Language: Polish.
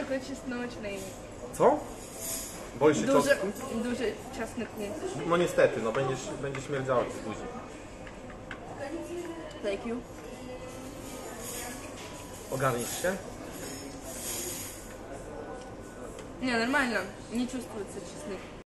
такой чесночный. Co? Boisz się Duży, czosnku? duży czosnek. No niestety, no będziesz, będzie śmierdziało ci później. Thank you. Ogarniesz się? Не, нормально. Не чувствуется чеснок.